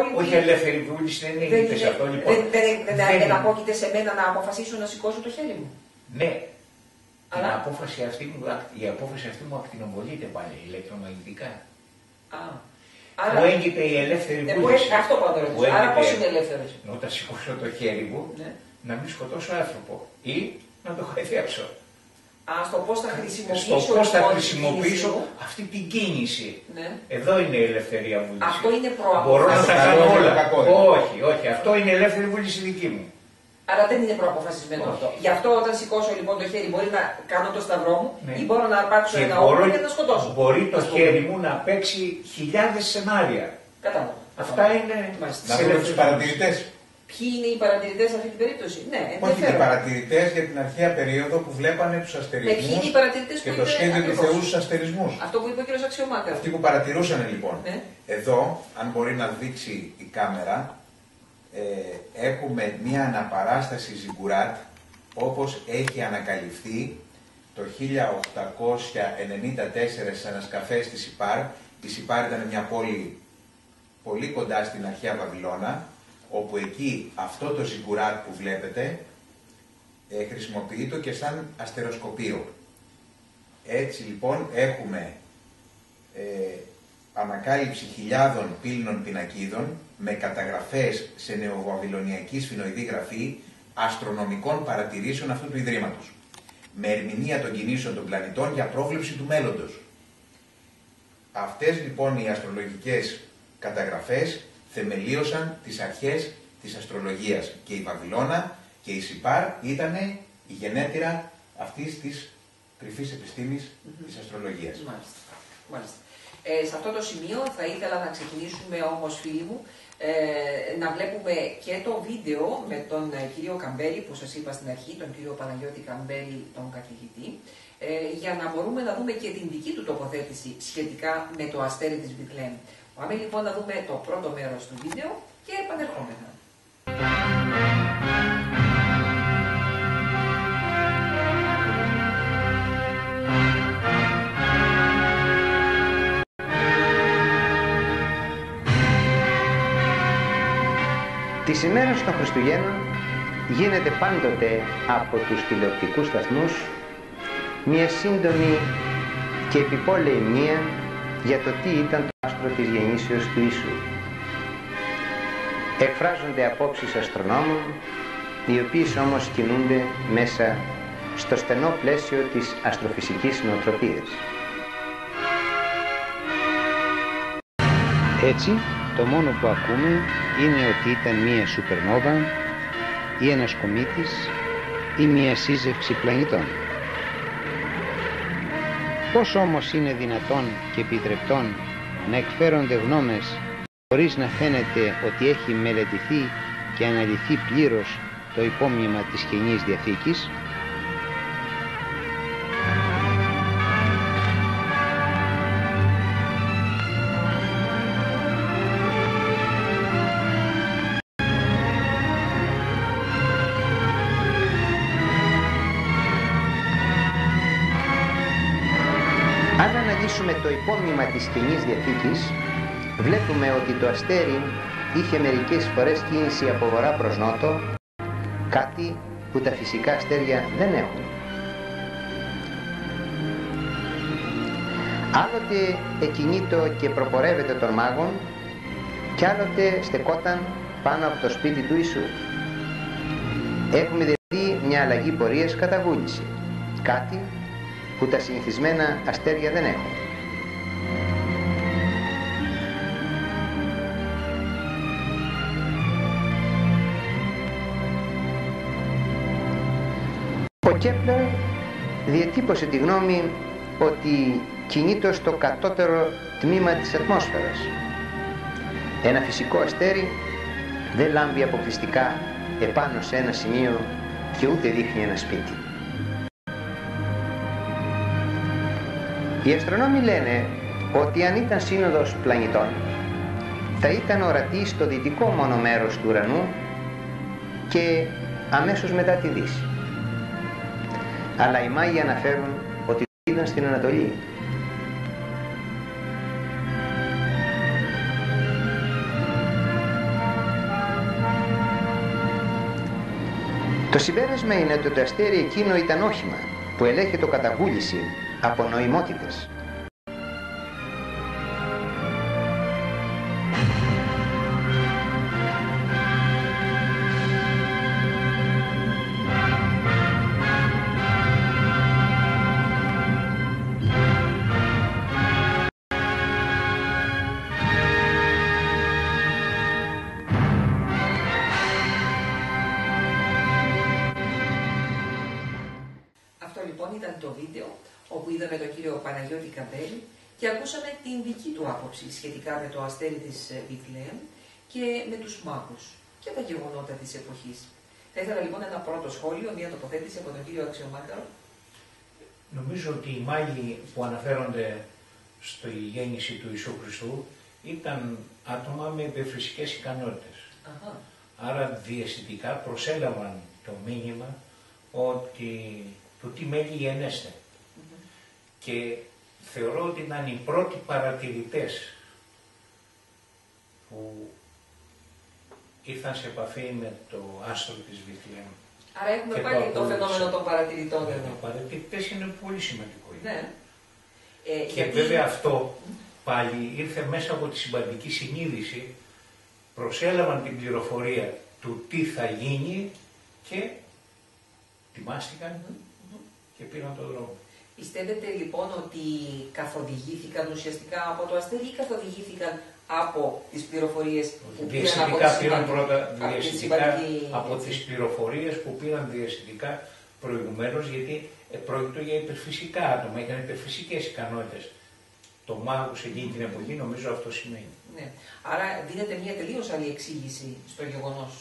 υπόλοιποι. Όχι ελεύθερη βούληση δεν είναι, δεν, είπε σε αυτό λοιπόν. δεν, δεν, δεν, Δεν- εναπόκειται σε μένα να αποφασίσω να σηκώσω το χέρι μου. Ναι, Αλλά- η, απόφαση αυτή, μου- η απόφαση αυτή μου ακτινοβολείται πάλι ηλεκτρομαγνητικά. Α. Που έγκυται η ελεύθερη Ε, που βούληση. έ- αυτό πάω να Που ρωτήσω. Άρα έγκυται- πώς είναι ελεύθερος; Όταν σηκώσω το χέρι μου, Ναι. να μην σκοτώσω άνθρωπο ή να το χαϊδέψω. Α, στο πώς θα χρησιμοποιήσω Στο πώς θα λοιπόν, την χρησιμοποιήσω κίνηση μου. αυτή την κίνηση. Ναι. Εδώ είναι η ελευθερία βούλησης. Αυτό είναι προαπόφαση. Μπορώ να τα Το κάνω καλό είναι όλα. το κακό. Όχι, όχι. Αυτό είναι η ελεύθερη βούληση δική μου. Άρα δεν είναι προαποφασισμένο Όχι. αυτό. Γι' αυτό όταν σηκώσω λοιπόν το χέρι μπορεί να κάνω το σταυρό μου Ναι. ή μπορώ να αρπάξω Και ένα μπορώ- όπλο και να σκοτώσω. Μπορεί το Ας πούμε. χέρι μου να παίξει χιλιάδες σενάρια. Κατάλαβα. Αυτά είναι Μάλιστα. Να σε δούμε τους ελεύθερη παρατηρητές. Ποιοι είναι οι παρατηρητές σε αυτή την περίπτωση; Ναι, Όχι οι ενδιαφέρον. παρατηρητές για την αρχαία περίοδο που βλέπανε τους Ναι, ποιοι αστερισμού είναι οι παρατηρητές που και το είπε σχέδιο του ακριβώς; Θεού στους αστερισμούς. Αυτό που είπε ο κ. Αξιωμάτα. Αυτοί που παρατηρούσαν λοιπόν. Ναι. Εδώ, αν μπορεί να δείξει η κάμερα, ε, έχουμε μια αναπαράσταση ζιγκουράτ όπως έχει ανακαλυφθεί το 1894 σε ένας καφές στη Σιπάρ. Η Σιπάρ ήταν μια πόλη πολύ κοντά στην αρχαία Βαβυλώνα, όπου εκεί αυτό το ζιγκουράτ που βλέπετε ε, χρησιμοποιείται και σαν αστεροσκοπείο. Έτσι λοιπόν έχουμε ε, ανακάλυψη χιλιάδων πύληνων πινακίδων με καταγραφές σε νεοβαβυλωνιακή σφινοειδή γραφή αστρονομικών παρατηρήσεων αυτού του Ιδρύματος. Με ερμηνεία των κινήσεων των πλανητών για πρόβλεψη του μέλλοντος. Αυτές λοιπόν οι αστρολογικές καταγραφές θεμελίωσαν τις αρχές της αστρολογίας και η Βαβυλώνα και η Σιπάρ ήταν η γενέτειρα αυτής της κρυφής επιστήμης της αστρολογίας. Μάλιστα. Μάλιστα. Ε, σε αυτό το σημείο θα ήθελα να ξεκινήσουμε όμως φίλοι μου ε, να βλέπουμε και το βίντεο με τον ε, κύριο Καμπέλη που σας είπα στην αρχή, τον κύριο Παναγιώτη Καμπέλη, τον καθηγητή ε, για να μπορούμε να δούμε και την δική του τοποθέτηση σχετικά με το αστέρι της Μπιθλέμ. Πάμε λοιπόν να δούμε το πρώτο μέρος του βίντεο και επανερχόμεθα. Τις ημέρες των Χριστουγέννων γίνεται πάντοτε από τους τηλεοπτικούς σταθμούς μια σύντομη και επιπόλαιη μνήα για το τι ήταν το άστρο της γεννήσεως του Ιησού. Εκφράζονται απόψεις αστρονόμων, οι οποίες όμως κινούνται μέσα στο στενό πλαίσιο της αστροφυσικής νοοτροπίας. Έτσι, το μόνο που ακούμε είναι ότι ήταν μία σουπερνόβα ή ένας κομήτης ή μία σύζευξη πλανητών. Πώς όμως είναι δυνατόν και επιτρεπτόν να εκφέρονται γνώμες χωρίς να φαίνεται ότι έχει μελετηθεί και αναλυθεί πλήρως το υπόμνημα της Καινής Διαθήκης. Το υπόμνημα της Καινής Διαθήκης, βλέπουμε ότι το αστέρι είχε μερικές φορές κίνηση από βορρά προς νότο, κάτι που τα φυσικά αστέρια δεν έχουν. Άλλοτε εκινήτω και προπορεύεται των μάγων και άλλοτε στεκόταν πάνω από το σπίτι του Ιησού. Έχουμε δηλαδή μια αλλαγή πορείας κατά βούληση, κάτι που τα συνηθισμένα αστέρια δεν έχουν. Ο Κέπλερ διατύπωσε τη γνώμη ότι κινείται στο κατώτερο τμήμα της ατμόσφαιρας. Ένα φυσικό αστέρι δεν λάμπει αποκλειστικά επάνω σε ένα σημείο και ούτε δείχνει ένα σπίτι. Οι αστρονόμοι λένε ότι αν ήταν σύνοδος πλανητών θα ήταν ορατή στο δυτικό μόνο μέρος του ουρανού και αμέσως μετά τη δύση αλλά οι μάγοι αναφέρουν ότι ήταν στην Ανατολή. Το συμπέρασμα είναι ότι το αστέρι εκείνο ήταν όχημα που ελέγχεται κατά βούληση από νοημότητες. Ήταν το βίντεο όπου είδαμε τον κύριο Παναγιώτη Καμπέλη και ακούσαμε την δική του άποψη σχετικά με το αστέρι της ε, Βιθλεέμ και με τους μάγους και τα γεγονότα της εποχής. Θα ήθελα λοιπόν ένα πρώτο σχόλιο, μια τοποθέτηση από τον κύριο Αξιομάκαρο. Νομίζω ότι οι μάγοι που αναφέρονται στη γέννηση του Ιησού Χριστού ήταν άτομα με υπερφυσικές ικανότητες. Αχα. Άρα διαισθητικά προσέλαβαν το μήνυμα ότι το τι μέλη γενέστε. Και θεωρώ ότι ήταν οι πρώτοι παρατηρητές που ήρθαν σε επαφή με το άστρο της Βιθλέμ. Άρα έχουμε Και πάλι το το ακολούθησε. φαινόμενο των παρατηρητών Οι εδώ. παρατηρητές είναι πολύ σημαντικό. Ναι. Ε, Και γιατί- βέβαια αυτό πάλι ήρθε μέσα από τη συμπαντική συνείδηση, προσέλαβαν την πληροφορία του τι θα γίνει και ετοιμάστηκαν και πήραν τον δρόμο. Πιστεύετε λοιπόν ότι καθοδηγήθηκαν ουσιαστικά από το αστέρι ή καθοδηγήθηκαν από τις πληροφορίες που πήραν από Διαισθητικά τη πήραν συμπαντική- πρώτα από τη διαισθητικά συμπαντική- από έτσι. τις πληροφορίες που πήραν διαισθητικά προηγουμένως γιατί ε, πρόκειται για υπερφυσικά άτομα, είχαν υπερφυσικές ικανότητες. Το μάγος εκείνη την εποχή νομίζω αυτό σημαίνει. Ναι. Άρα δίνεται μια τελείως άλλη εξήγηση στο γεγονός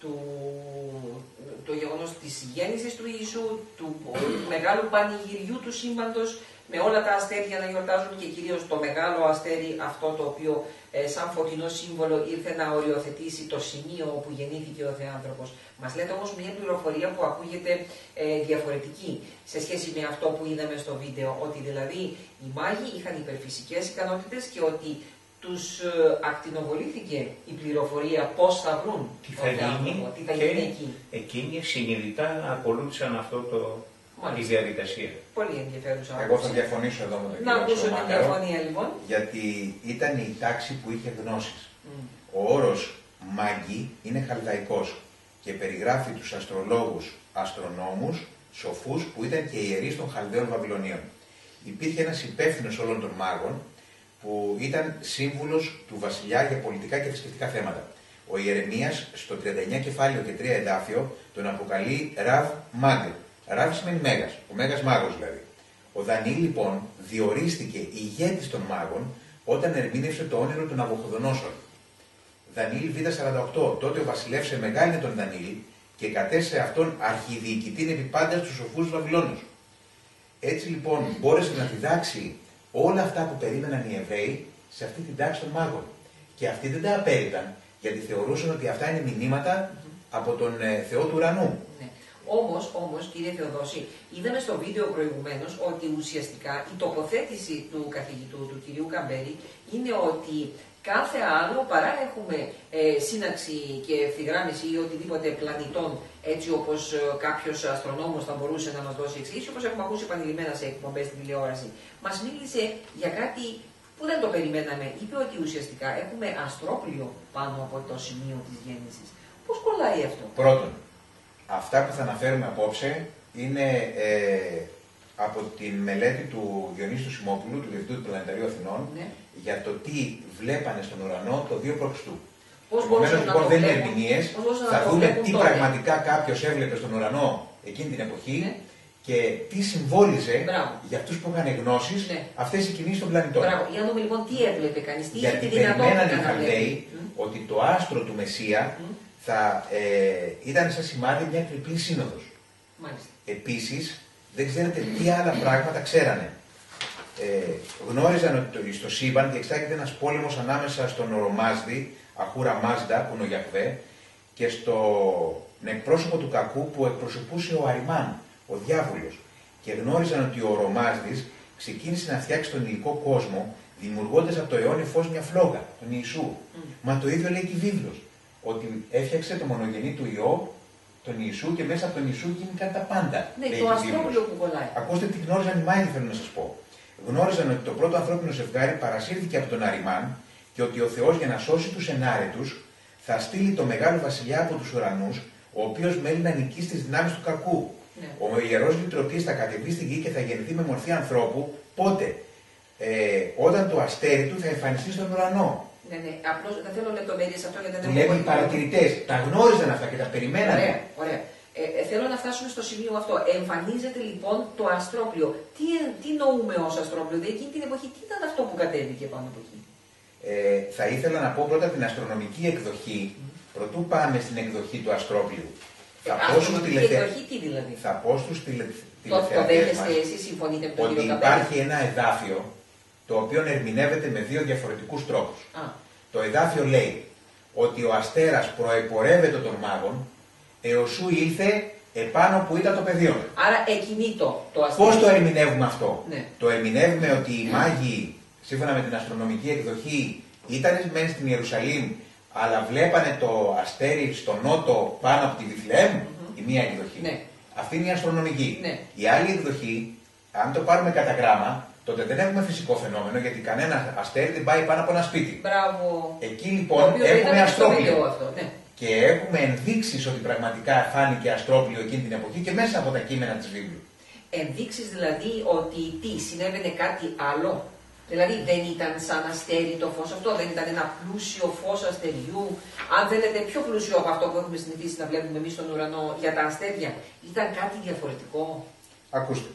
του, το γεγονός της γέννησης του Ιησού, του μεγάλου πανηγυριού του σύμπαντος, με όλα τα αστέρια να γιορτάζουν και κυρίως το μεγάλο αστέρι αυτό το οποίο ε, σαν φωτεινό σύμβολο ήρθε να οριοθετήσει το σημείο όπου γεννήθηκε ο Θεάνθρωπος. Μας λέτε όμως μια πληροφορία που ακούγεται ε, διαφορετική σε σχέση με αυτό που είδαμε στο βίντεο, ότι δηλαδή οι μάγοι είχαν υπερφυσικές ικανότητες και ότι τους ε, ακτινοβολήθηκε η πληροφορία πώς θα βρουν Τι τον θα Θεάνθρωπο, γίνει τι θα και γίνει εκεί. εκείνοι συνειδητά ακολούθησαν αυτό το, τη Μάλιστα. διαδικασία. Πολύ ενδιαφέρουσα Εγώ θα άποψη. διαφωνήσω εδώ με τον Να κύριο ακούσω την Αξιομάκαρο, διαφωνία λοιπόν. γιατί ήταν η τάξη που είχε γνώσεις. Μμ. Ο όρος μάγκη είναι χαλδαϊκός και περιγράφει τους αστρολόγους, αστρονόμους, σοφούς που ήταν και ιερείς των Χαλδαίων Βαβυλωνίων. Υπήρχε ένας υπεύθυνος όλων των μάγων που ήταν σύμβουλος του βασιλιά για πολιτικά και θρησκευτικά θέματα. Ο Ιερεμίας στο 39 κεφάλαιο και 3 εδάφιο τον αποκαλεί Ραβ Μάγκελ. Ραβ σημαίνει μέγας, ο μέγας μάγος δηλαδή. Ο Δανίλ λοιπόν διορίστηκε ηγέτης των μάγων όταν ερμήνευσε το όνειρο του Ναβουχοδονόσορ. Δανίλ Β48. Τότε ο βασιλεύς μεγάλινε τον Δανίλ και κατέσε αυτόν αρχιδιοικητήν επί πάντα στους σοφούς Βαβυλώνους. Έτσι λοιπόν μπόρεσε να διδάξει όλα αυτά που περίμεναν οι Εβραίοι σε αυτή την τάξη των μάγων. Και αυτοί δεν τα απέριταν, γιατί θεωρούσαν ότι αυτά είναι μηνύματα από τον ε, Θεό του ουρανού. Ναι. Όμως, όμως, κύριε Θεοδόση, είδαμε στο βίντεο προηγουμένως ότι ουσιαστικά η τοποθέτηση του καθηγητού, του κυρίου Καμπέρη, είναι ότι κάθε άλλο παρά έχουμε ε, σύναξη και ευθυγράμμιση ή οτιδήποτε πλανητών, έτσι όπως ε, κάποιος αστρονόμος θα μπορούσε να μας δώσει εξήγηση, όπως έχουμε ακούσει επανειλημμένα σε εκπομπές στην τηλεόραση. Μας μίλησε για κάτι που δεν το περιμέναμε. Είπε ότι ουσιαστικά έχουμε αστρόπλιο πάνω από το σημείο της γέννησης. Πώς κολλάει αυτό; Πρώτον, αυτά που θα αναφέρουμε απόψε είναι ε, από την μελέτη του Διονύσου Σιμόπουλου, του Διευθυντού του Πλανηταρίου Αθηνών, Ναι. για το τι βλέπανε στον ουρανό το 2 π.Χ. Πώς Επομένως, μπορούσαν να λοιπόν το δεν είναι βλέπουν, ερμηνείες, πώς μπορούσαν να θα το δούμε βλέπουν τι τότε; πραγματικά κάποιος έβλεπε στον ουρανό εκείνη την εποχή Ναι. και τι συμβόλιζε Μπράβο. για αυτούς που είχαν γνώσεις Ναι. αυτές οι κινήσεις των πλανητών. Μπράβο. Για να δούμε λοιπόν τι έβλεπε κανείς, τι είχε Γιατί τη περιμέναν δυνατότητα οι να βλέπει. Χαλδαίοι ότι το άστρο του Μεσσία Μμ. θα ε, ήταν σαν σημάδι μια τριπλή σύνοδος. Μάλιστα. Επίσης, δεν ξέρετε τι άλλα πράγματα ξέρανε. Ε, γνώριζαν ότι το- στο σύμπαν διεξάγεται ένας πόλεμος ανάμεσα στον Ορομάζδη, Αχούρα Μάζδα, που είναι ο Γιακβέ, και στον εκπρόσωπο του κακού που εκπροσωπούσε ο Αριμάν, ο διάβολος. Και γνώριζαν ότι ο Ορομάζδης ξεκίνησε να φτιάξει τον υλικό κόσμο, δημιουργώντας από το αιώνιο φως μια φλόγα, τον Ιησού. Μα το ίδιο λέει και η βίβλος, ότι έφτιαξε το μονογενή του Υιό, τον Ιησού και μέσα από τον Ιησού γίνηκαν τα πάντα. Ναι, λέει το η αστρόπλιο Βίβλος. που κολλάει. Ακούστε τι γνώριζαν οι Μάγοι, θέλω να σας πω. Γνώριζαν ότι το πρώτο ανθρώπινο ζευγάρι παρασύρθηκε από τον Αριμάν και ότι ο Θεός για να σώσει τους ενάρετους θα στείλει το μεγάλο βασιλιά από τους ουρανούς, ο οποίος μένει να νικήσει τις δυνάμεις του κακού. Ναι. Ο ιερός λυτρωτή θα κατεβεί στην γη και θα γεννηθεί με μορφή ανθρώπου. Πότε, ε, όταν το αστέρι του θα εμφανιστεί στον ουρανό. Ναι, ναι. Απλώς δεν θέλω λεπτομέρειες αυτό γιατί δεν Του λέμε οι παρατηρητές. Τα γνώριζαν αυτά και τα περιμένανε. Ωραία, ωραία. Ε, ε, θέλω να φτάσουμε στο σημείο αυτό. Εμφανίζεται λοιπόν το αστρόπλιο. Τι, ε- τι νοούμε ως αστρόπλιο, δηλαδή εκείνη την εποχή τι ήταν αυτό που κατέβηκε πάνω από εκεί; Ε, θα ήθελα να πω πρώτα την αστρονομική εκδοχή, προτού πάμε στην εκδοχή του αστρόπλου. Θα πω στους Αστρονομική τηλεθε... εκδοχή τι δηλαδή; θα πω στους τηλε... Το, το τηλεθεατές δέχεστε μας εσείς, συμφωνείτε με τον ότι κύριο Καπέλη; υπάρχει ένα εδάφιο το οποίο ερμηνεύεται με δύο διαφορετικούς τρόπους. Α, Το εδάφιο λέει ότι ο αστέρας προεπορεύεται των μάγων έως σου ήλθε επάνω που ήταν το πεδίο. άρα εκινήτο το αστρόπλιο. Πώς το ερμηνεύουμε αυτό; Ναι. Το ερμηνεύουμε ότι οι μάγοι, σύμφωνα με την αστρονομική εκδοχή, ήταν μεν στην Ιερουσαλήμ, αλλά βλέπανε το αστέρι στο νότο πάνω από τη Βιθλεέμ, η μία εκδοχή. Ναι. Αυτή είναι η αστρονομική. Ναι. Η άλλη εκδοχή, αν το πάρουμε κατά γράμμα, τότε δεν έχουμε φυσικό φαινόμενο, γιατί κανένας αστέρι δεν πάει πάνω από ένα σπίτι. Μπράβο. Εκεί Το λοιπόν οποίο το έχουμε είδαμε στο βίντεο αστρόπλιο. αυτό. Ναι. Και έχουμε ενδείξεις ότι πραγματικά φάνηκε αστρόπλιο εκείνη την εποχή και μέσα από τα κείμενα της Βίβλου. Ενδείξεις δηλαδή ότι τι, συνέβαινε κάτι άλλο; Δηλαδή δεν ήταν σαν αστέρι το φως αυτό, δεν ήταν ένα πλούσιο φως αστεριού. Αν θέλετε πιο πλούσιο από αυτό που έχουμε συνηθίσει να βλέπουμε εμείς στον ουρανό για τα αστέρια. Ήταν κάτι διαφορετικό. Ακούστε.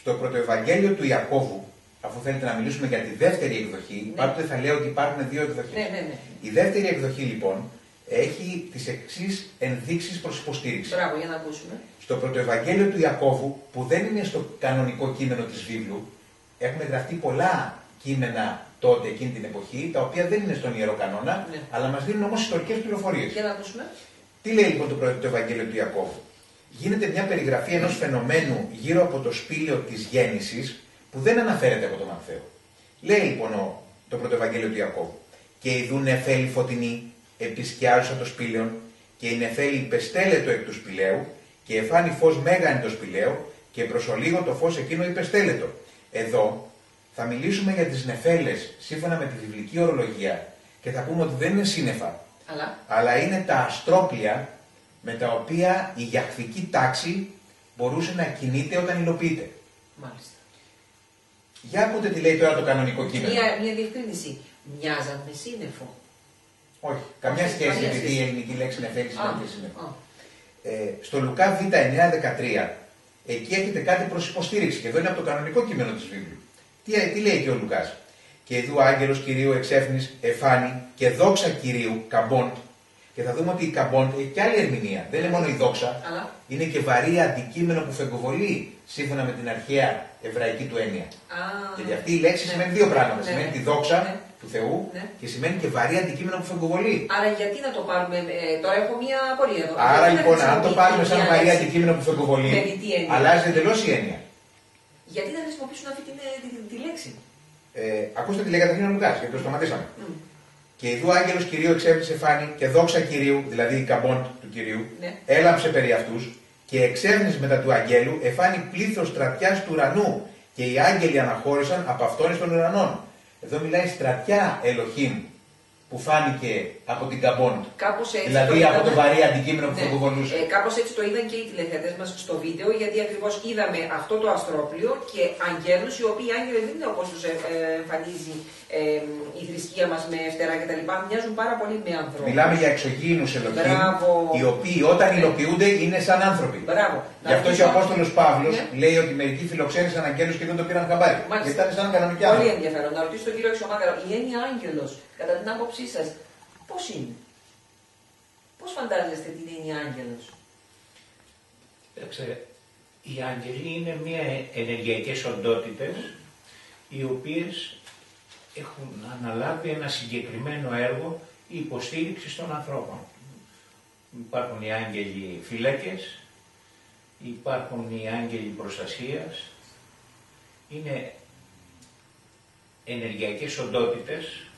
Στο πρωτοευαγγέλιο του Ιακώβου, αφού θέλετε να μιλήσουμε για τη δεύτερη εκδοχή, Ναι. πάντοτε θα λέω ότι υπάρχουν δύο εκδοχές. Ναι, ναι, ναι. Η δεύτερη εκδοχή λοιπόν έχει τις εξής ενδείξεις προς υποστήριξη. Μπράβο, για να ακούσουμε. Στο πρωτοευαγγέλιο του Ιακώβου, που δεν είναι στο κανονικό κείμενο της βίβλου, έχουν γραφτεί πολλά κείμενα τότε εκείνη την εποχή, τα οποία δεν είναι στον Ιερό Κανόνα, Ναι. αλλά μας δίνουν όμως ιστορικές πληροφορίες. Για να ακούσουμε. Τι λέει λοιπόν το πρώτο Ευαγγέλιο του Ιακώβου; Γίνεται μια περιγραφή ενός φαινομένου γύρω από το σπήλαιο της γέννησης που δεν αναφέρεται από τον Μαθαίο. Λέει λοιπόν ο, το πρώτο Ευαγγέλιο του Ιακώβου. Και ειδούν νεφέλη φωτεινή, επισκιάζουσα το σπήλαιον, και η νεφέλη υπεστέλετο εκ του σπηλαίου, και εφάνει φως μέγαν το σπηλαίο, και προσολίγο το φως εκείνο υπεστέλετο. Εδώ θα μιλήσουμε για τις νεφέλες σύμφωνα με τη βιβλική ορολογία και θα πούμε ότι δεν είναι σύννεφα, Αλλά, αλλά είναι τα αστρόπλια με τα οποία η γιαχθική τάξη μπορούσε να κινείται όταν υλοποιείται. μάλιστα. Για ακούτε τι λέει τώρα το κανονικό κείμενο. Μία, μία διευκρίνηση. Μοιάζαν με σύννεφο. Όχι, καμιά Όχι, σχέση καμία επειδή σχέση. η ελληνική λέξη νεφέλη Α, σημαίνει και σύννεφο. α. Ε, στο Λουκά Β 9-13, εκεί έχετε κάτι προς υποστήριξη και εδώ είναι από το κανονικό κείμενο της Βίβλου. Τι, τι λέει εκεί ο Λουκάς; Και εδώ ο άγγελος Κυρίου εξέφνης εφάνη και δόξα Κυρίου καμπόντ. Και θα δούμε ότι η καμπόντ έχει και άλλη ερμηνεία. Δεν είναι μόνο η δόξα, Αλλά, είναι και βαρύ αντικείμενο που φεγκοβολεί σύμφωνα με την αρχαία εβραϊκή του έννοια. α, Γιατί αυτή η λέξη ναι. σημαίνει δύο πράγματα. Ναι, Σημαίνει ναι. τη δόξα Ναι. Του Θεού Ναι. και σημαίνει και βαρύ αντικείμενο που φεγκοβολεί. Άρα γιατί να το πάρουμε, ε, τώρα έχω μία απορία εδώ. Άρα Γιατί να λοιπόν, αν το χρησιμοποιεί πάρουμε σαν μία βαρύ λέξη; αντικείμενο που φεγκοβολεί, Με δυτή έννοια. αλλάζει εντελώς η έννοια. Γιατί να χρησιμοποιήσουν αυτή τη, τη, τη, τη λέξη. Ε, ακούστε τι λέει καταρχήν ο Λουκάς, γιατί το σταματήσαμε. Μμ. Και ειδού άγγελος Κυρίου εξέφνησε φάνη και δόξα Κυρίου, δηλαδή η καμπόντ του Κυρίου, Ναι. έλαμψε περί αυτούς και εξέφνησε μετά του αγγέλου εφάνη πλήθος στρατιάς του ουρανού και οι άγγελοι αναχώρησαν από αυτόν των ουρανών. Εδώ μιλάει στρατιά Ελοχήμ που φάνηκε από την καμπόντ. Κάπως έτσι Δηλαδή το από το είδαμε. βαρύ αντικείμενο που Ναι. φεγκοβολούσε. Ε, κάπως έτσι το είδαν και οι τηλεθεατές μας στο βίντεο, γιατί ακριβώς είδαμε αυτό το αστρόπλιο και αγγέλους, οι οποίοι άγγελοι δεν είναι όπως τους ε, ε, εμφανίζει ε, η θρησκεία μας με φτερά κτλ. Μοιάζουν πάρα πολύ με ανθρώπους. Μιλάμε για εξωγήινους Ελοχήμ, Μπράβο. οι οποίοι όταν Ναι. υλοποιούνται είναι σαν άνθρωποι. Μπράβο. Γι' αυτό και ο Απόστολος Παύλος Ναι. λέει ότι μερικοί φιλοξένησαν αγγέλους και δεν το πήραν χαμπάρι. Μάλιστα. Γιατί ήταν σαν κανονικοί Πολύ άνθρωποι. ενδιαφέρον. Να ρωτήσω τον κύριο Αξιομάκαρο, η έννοια άγγελος, κατά την άποψή σας, πώς είναι; Πώς φαντάζεστε την έννοια άγγελος; Κοίταξε, οι άγγελοι είναι μια ενεργειακές οντότητες οι οποίες έχουν αναλάβει ένα συγκεκριμένο έργο υποστήριξης των ανθρώπων. Υπάρχουν οι άγγελοι φύλακες, υπάρχουν οι άγγελοι προστασίας, είναι ενεργειακές οντότητες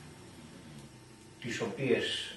τις οποίες